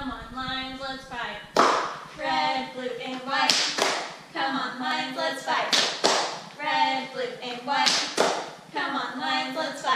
Come on, Lions, let's fight. Red, blue, and white. Come on, Lions, let's fight. Red, blue, and white. Come on, Lions, let's fight.